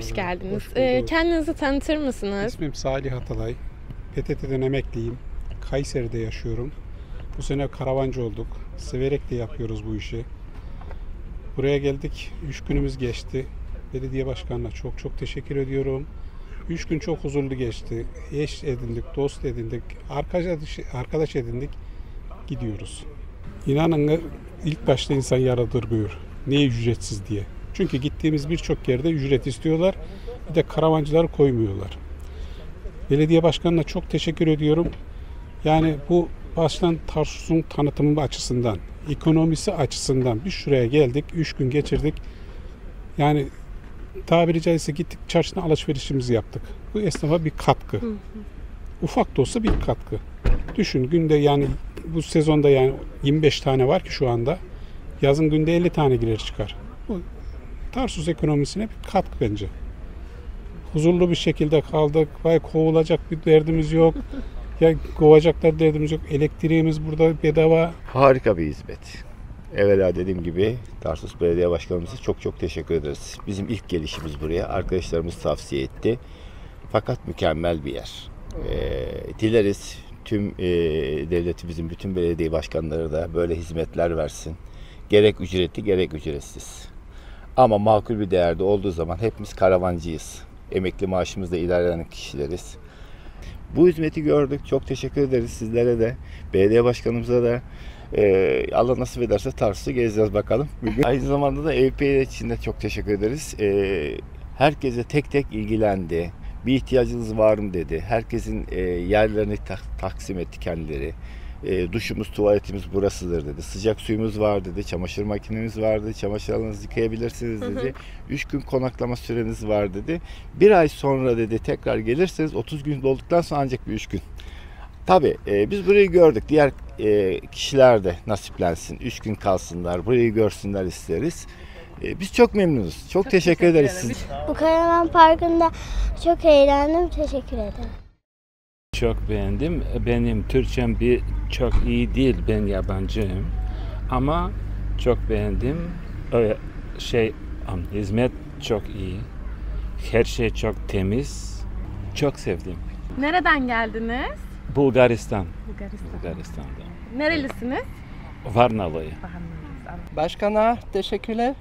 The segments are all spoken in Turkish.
Hoş geldiniz. Hoş Ee, bulduk. kendinizi tanıtır mısınız? İsmim Salih Atalay. PTT'den emekliyim. Kayseri'de yaşıyorum. Bu sene karavancı olduk. Severek de yapıyoruz bu işi. Buraya geldik. Üç günümüz geçti. Belediye başkanına çok çok teşekkür ediyorum. Üç gün çok huzurlu geçti. Eş edindik, dost edindik, arkadaş, arkadaş edindik. Gidiyoruz. İnanın ilk başta insan yaradır buyur. Niye ücretsiz diye. Çünkü gittiğimiz birçok yerde ücret istiyorlar. Bir de karavancılar koymuyorlar. Belediye başkanına çok teşekkür ediyorum. Yani bu baştan Tarsus'un tanıtımı açısından, ekonomisi açısından biz şuraya geldik, üç gün geçirdik. Yani tabiri caizse gittik çarşıdan alışverişimizi yaptık. Bu esnafa bir katkı. Ufak da olsa bir katkı. Düşün günde yani bu sezonda yani 25 tane var ki şu anda. Yazın günde 50 tane girer çıkar. Bu Tarsus ekonomisine bir katkı bence. Huzurlu bir şekilde kaldık. Vay kovulacak bir derdimiz yok. ya kovacaklar derdimiz yok. Elektriğimiz burada bedava. Harika bir hizmet. Evvela dediğim gibi Tarsus Belediye Başkanımıza çok çok teşekkür ederiz. Bizim ilk gelişimiz buraya. Arkadaşlarımız tavsiye etti. Fakat mükemmel bir yer. Ee, dileriz tüm e, devletimizin bütün belediye başkanları da böyle hizmetler versin. Gerek ücretli gerek ücretsiz. Ama makul bir değerde olduğu zaman hepimiz karavancıyız. Emekli maaşımızda ilerleyen kişileriz. Bu hizmeti gördük. Çok teşekkür ederiz sizlere de. Belediye başkanımıza da ee, Allah nasip ederse Tarsus'u gezeceğiz bakalım. Bugün. Aynı zamanda da EVP için de çok teşekkür ederiz. Ee, herkese tek tek ilgilendi. Bir ihtiyacınız var mı dedi. Herkesin e, yerlerini tak- taksim etti kendileri. E, duşumuz, tuvaletimiz burasıdır dedi. Sıcak suyumuz var dedi. Çamaşır makinemiz vardı. Çamaşırlarınızı yıkayabilirsiniz dedi. Üç gün konaklama süreniz var dedi. Bir ay sonra dedi tekrar gelirseniz 30 gün dolduktan sonra ancak bir üç gün. Tabii e, biz burayı gördük. Diğer e, kişiler de nasiplensin. Üç gün kalsınlar. Burayı görsünler isteriz. E, biz çok memnunuz. Çok, teşekkür, ederiz. Siz, Bu karavan parkında çok eğlendim. Teşekkür ederim. Çok beğendim. Benim Türkçem bir çok iyi değil. Ben yabancıyım. Ama çok beğendim. Öyle şey hizmet çok iyi. Her şey çok temiz. Çok sevdim. Nereden geldiniz? Bulgaristan. Bulgaristan. Bulgaristan'da. Nerelisiniz? Varnalıyı. Başkana teşekkürler.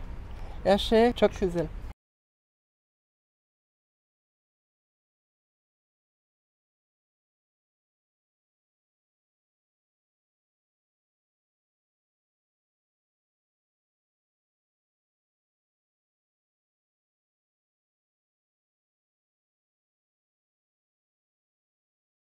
Her şey çok güzel.